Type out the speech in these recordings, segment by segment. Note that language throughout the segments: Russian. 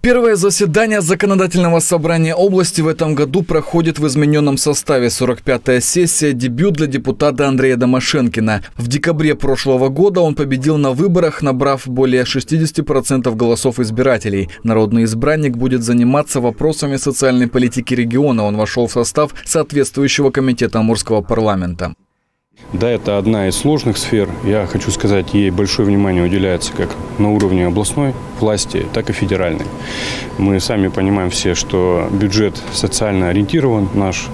Первое заседание законодательного собрания области в этом году проходит в измененном составе. 45-я сессия – дебют для депутата Андрея Домашенкина. В декабре прошлого года он победил на выборах, набрав более 60% голосов избирателей. Народный избранник будет заниматься вопросами социальной политики региона. Он вошел в состав соответствующего комитета Амурского парламента. Да, это одна из сложных сфер. Я хочу сказать, ей большое внимание уделяется как на уровне областной власти, так и федеральной. Мы сами понимаем все, что бюджет социально ориентирован наш.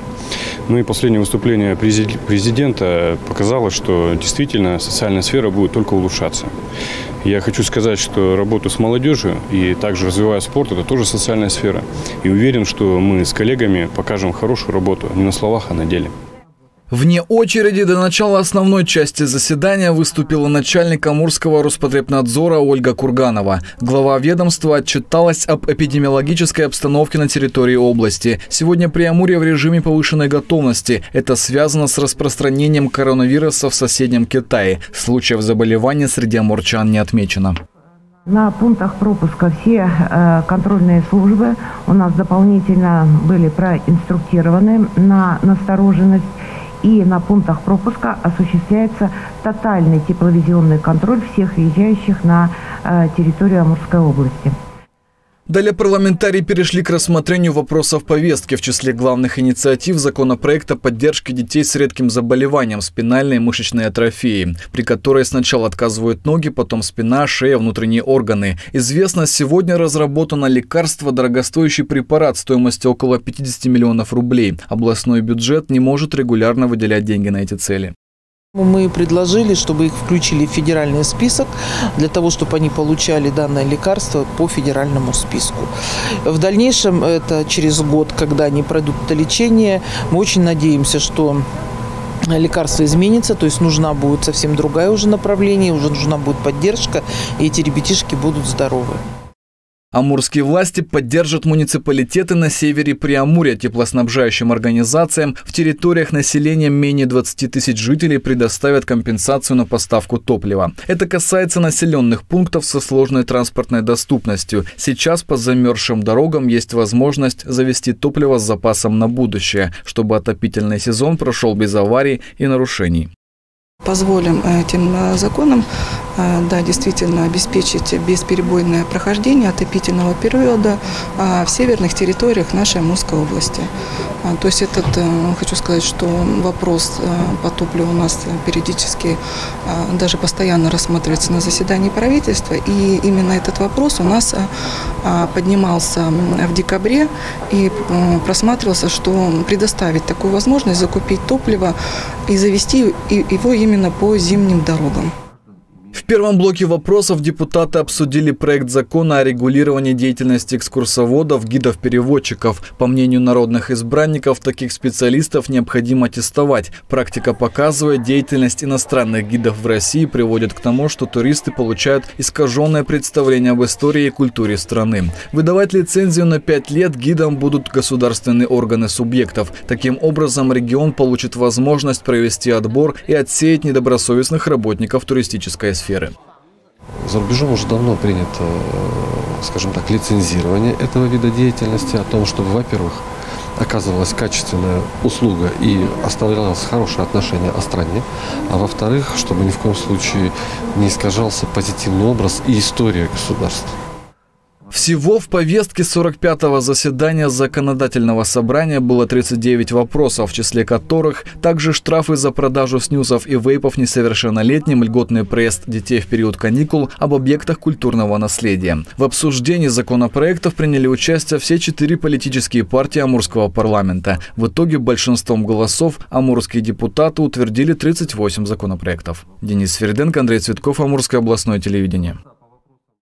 Ну и последнее выступление президента показало, что действительно социальная сфера будет только улучшаться. Я хочу сказать, что работу с молодежью и также развивая спорт – это тоже социальная сфера. И уверен, что мы с коллегами покажем хорошую работу не на словах, а на деле. Вне очереди до начала основной части заседания выступила начальник Амурского Роспотребнадзора Ольга Курганова. Глава ведомства отчиталась об эпидемиологической обстановке на территории области. Сегодня при Амуре в режиме повышенной готовности. Это связано с распространением коронавируса в соседнем Китае. Случаев заболевания среди амурчан не отмечено. На пунктах пропуска все э, контрольные службы у нас дополнительно были проинструктированы на настороженность и на пунктах пропуска осуществляется тотальный тепловизионный контроль всех въезжающих на э, территорию Амурской области. Далее парламентарии перешли к рассмотрению вопросов повестки в числе главных инициатив законопроекта поддержки детей с редким заболеванием спинальной мышечной атрофии, при которой сначала отказывают ноги, потом спина, шея, внутренние органы. Известно, сегодня разработано лекарство, дорогостоящий препарат стоимостью около 50 миллионов рублей. Областной бюджет не может регулярно выделять деньги на эти цели. Мы предложили, чтобы их включили в федеральный список, для того, чтобы они получали данное лекарство по федеральному списку. В дальнейшем, это через год, когда они пройдут это лечение, мы очень надеемся, что лекарство изменится, то есть нужна будет совсем другая уже направление, уже нужна будет поддержка, и эти ребятишки будут здоровы. Амурские власти поддержат муниципалитеты на севере Приамурья теплоснабжающим организациям. В территориях населения менее 20 тысяч жителей предоставят компенсацию на поставку топлива. Это касается населенных пунктов со сложной транспортной доступностью. Сейчас по замерзшим дорогам есть возможность завести топливо с запасом на будущее, чтобы отопительный сезон прошел без аварий и нарушений. Позволим этим э, законам да, действительно обеспечить бесперебойное прохождение отопительного периода а, в северных территориях нашей Амурской области. А, то есть этот, э, хочу сказать, что вопрос э, по топливу у нас периодически даже постоянно рассматривается на заседании правительства, и именно этот вопрос у нас поднимался в декабре и просматривался, что предоставить такую возможность закупить топливо и завести его именно по зимним дорогам. В первом блоке вопросов депутаты обсудили проект закона о регулировании деятельности экскурсоводов, гидов-переводчиков. По мнению народных избранников, таких специалистов необходимо тестовать. Практика показывает, деятельность иностранных гидов в России приводит к тому, что туристы получают искаженное представление об истории и культуре страны. Выдавать лицензию на 5 лет гидам будут государственные органы субъектов. Таким образом, регион получит возможность провести отбор и отсеять недобросовестных работников туристической сферы сферы. За рубежом уже давно принято, э, скажем так, лицензирование этого вида деятельности, о том, чтобы, во-первых, оказывалась качественная услуга и оставлялось хорошее отношение о стране, а во-вторых, чтобы ни в коем случае не искажался позитивный образ и история государства. Всего в повестке 45-го заседания законодательного собрания было 39 вопросов, в числе которых также штрафы за продажу снюсов и вейпов несовершеннолетним, льготный проезд детей в период каникул, об объектах культурного наследия. В обсуждении законопроектов приняли участие все четыре политические партии Амурского парламента. В итоге большинством голосов амурские депутаты утвердили 38 законопроектов. Денис Ферденко, Андрей Цветков, Амурское областное телевидение.